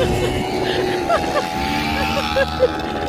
Ha ha ha!